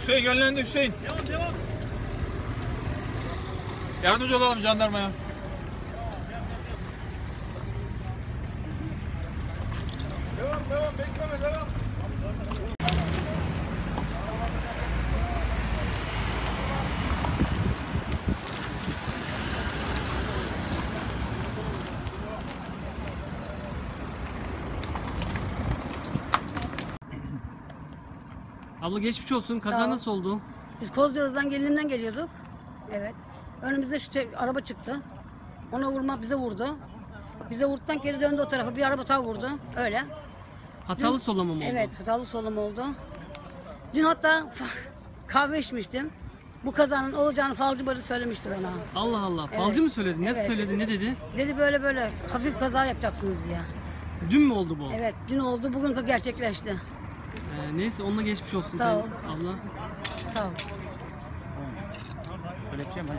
Hüseyin yönlendi Hüseyin. Devam devam. Yardımcı olalım jandarmaya. Devam devam bekleme devam. Abla geçmiş olsun. Sağ Kaza ol. nasıl oldu? Biz Kozyalı'dan gelinimden geliyorduk. Evet. Önümüzde şu te- araba çıktı. Ona vurma bize vurdu. Bize vurduktan geri döndü o tarafa. Bir araba daha vurdu. Öyle. Hatalı solama mı oldu? Evet hatalı solum oldu. Dün hatta kahve içmiştim. Bu kazanın olacağını falcı bari söylemişti bana. Allah Allah. Evet. Falcı mı söyledi? Nasıl Evet. söyledi? Ne dedi? Dedi böyle böyle hafif kaza yapacaksınız diye. Dün mü oldu bu? Evet dün oldu bugün gerçekleşti. Ee, neyse onunla geçmiş olsun. Sağ ol. Abla. Sağ ol. Öyle şey mi?